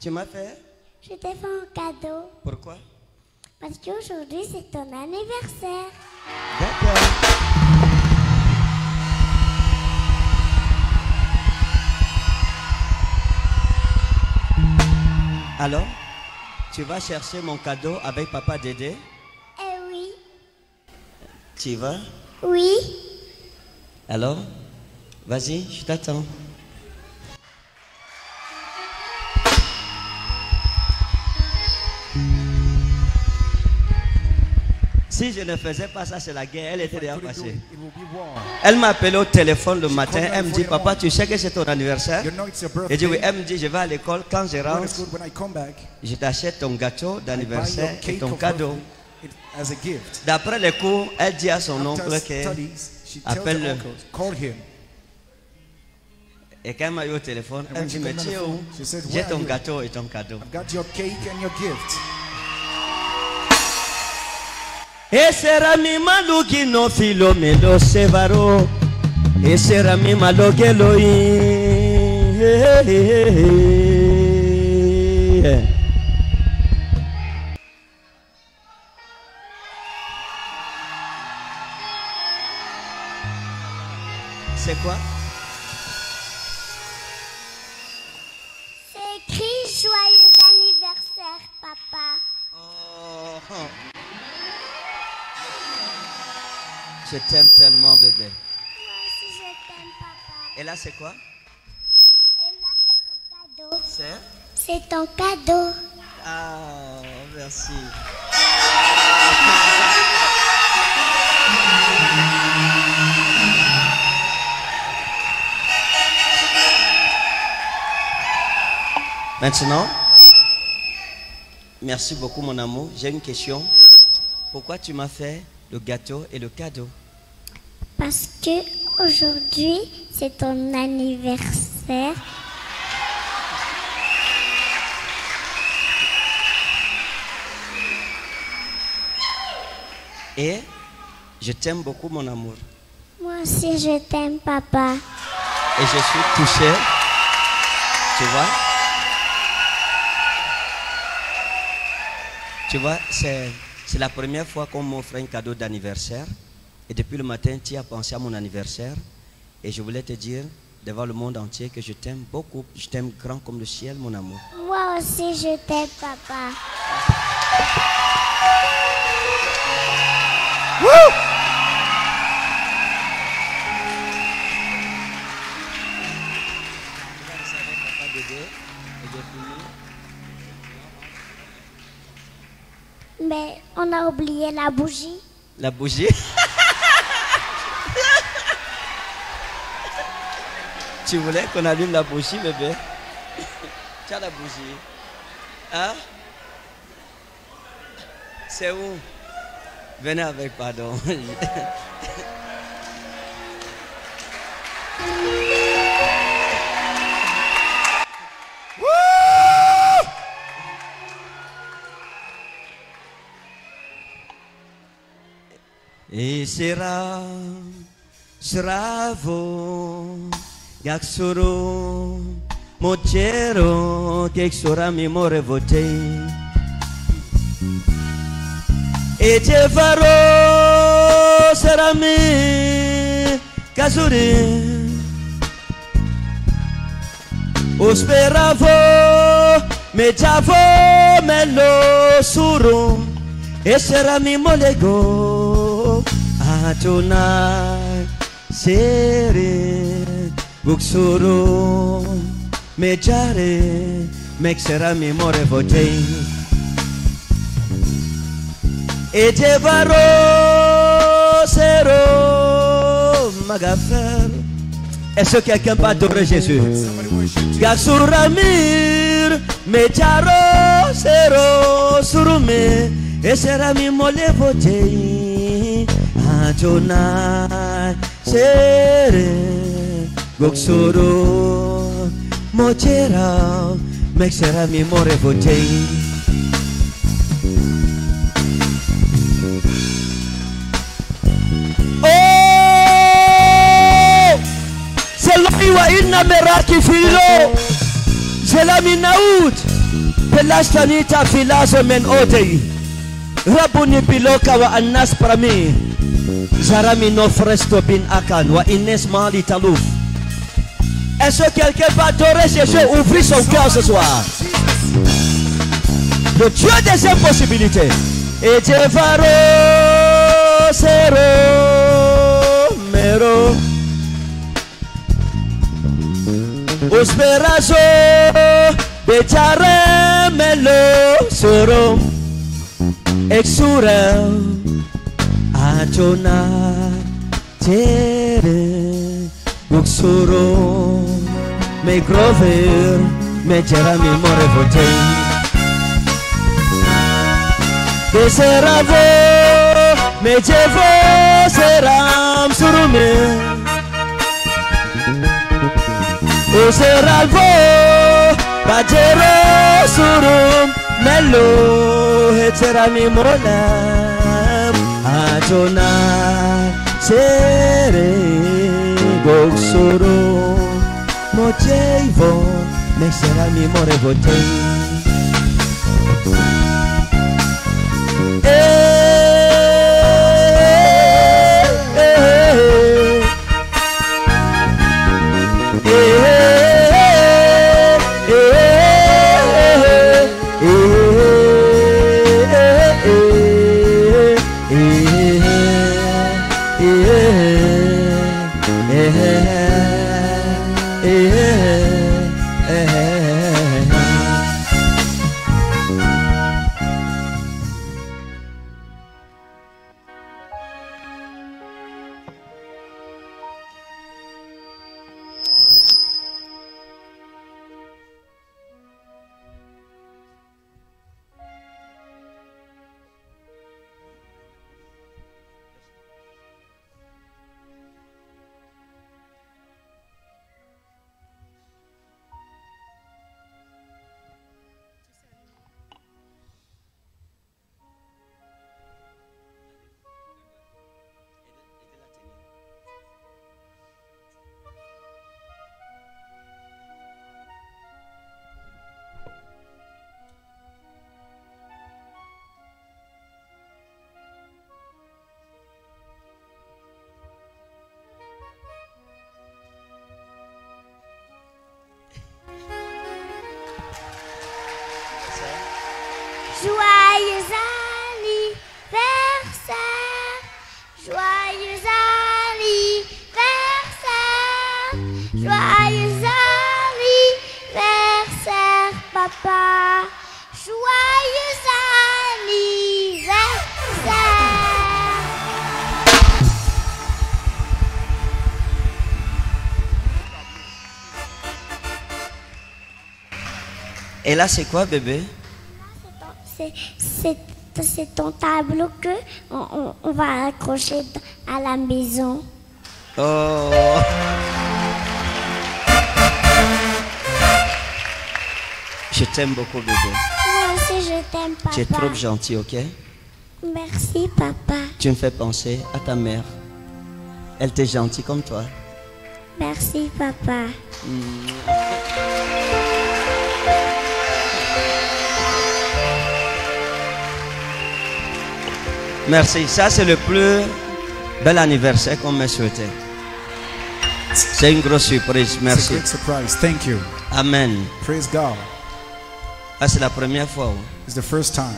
Tu m'as fait Je t'ai fait un cadeau. Pourquoi Parce qu'aujourd'hui, c'est ton anniversaire. D'accord. Alors, tu vas chercher mon cadeau avec papa Dédé Eh oui. Tu y vas Oui. Alors, vas-y, je t'attends. Si je ne faisais pas ça, c'est la guerre. Elle était déjà passée. Elle m'a appelé au téléphone le matin. Elle me dit, papa, tu sais que c'est ton anniversaire? Et dit, oui. Elle me dit, je vais à l'école. Quand je rentre, je t'achète ton gâteau d'anniversaire et ton cadeau. D'après les cours, elle dit à son oncle que... studies, she tells the Appelle-le. Et quand elle m'a eu au téléphone, elle me dit, mais J'ai "Where are ton you?" gâteau et ton cadeau. I've got your cake and your gift. Esera mi maluki no filo me lo sevaro. Esera mi maloke lo C'est quoi? Je t'aime tellement, bébé. Moi aussi, je t'aime, papa. Et là, c'est quoi? Et là, c'est? Ton cadeau. C'est C'est ton cadeau. Ah, merci. Maintenant, merci beaucoup mon amour. J'ai une question. Pourquoi tu m'as fait le gâteau et le cadeau? Parce que aujourd'hui, c'est ton anniversaire. Et je t'aime beaucoup mon amour. Moi aussi, je t'aime, papa. Et je suis touché. Tu vois? Tu vois, c'est, c'est la première fois qu'on m'offre un cadeau d'anniversaire. Et depuis le matin, tu as pensé à mon anniversaire. Et je voulais te dire devant le monde entier que je t'aime beaucoup. Je t'aime grand comme le ciel, mon amour. Moi aussi, je t'aime, papa. Mais on a oublié la bougie. La bougie? tu voulais qu'on allume la bougie, bébé? Tu as la bougie. Hein? C'est où? Venez avec, pardon. E será, seravo, Yakshuru mochero kekshora mimore votei Echefaro serami kasuri Osperavo mechavo melo suru Eserami molego Adonai serei buksuru. Me jare, me sarà mi more votei. Et te varro sero magafer. Est-ce que quelqu'un peut adorer Jésus? Gasuramir, mecharo sero surume, esera mi mole votei, Adonai sere goksuru, mochera, mexera mi more votei. Oh! C'est là où il n'a meraki filo. C'est là minaout. Pelashtanita filazo men otei. Rabuni biloka wa prami. Zarami no fresto bin akan wa ines mali talouf. Est-ce que quelqu'un va adorer Jésus, ouvrir son cœur ce soir? Le Dieu des impossibilités. Et Jevaro Sero Mero. Usperazo Becare Melo Soro Exura Achona Tere Luxuro me grover me gera mi more votei Deseravo me jevo seram surume O seralvo bajero surum melo hetera mi molam Adonai serei soro moteivo meserami morevote Et là, c'est quoi, bébé? C'est- ton tableau que on, on- on va accrocher à la maison. Oh. Je t'aime beaucoup, bébé. Moi aussi, je t'aime, papa. Tu es trop gentil, ok? Merci, papa. Tu me fais penser à ta mère. Elle était gentille comme toi. Merci, papa. Merci. Ça, c'est le plus bel anniversaire qu'on m'a souhaité. C'est une grosse surprise. It's a Merci. great. Thank you. Amen. Praise God. Ah, c'est la première fois. It's the first time.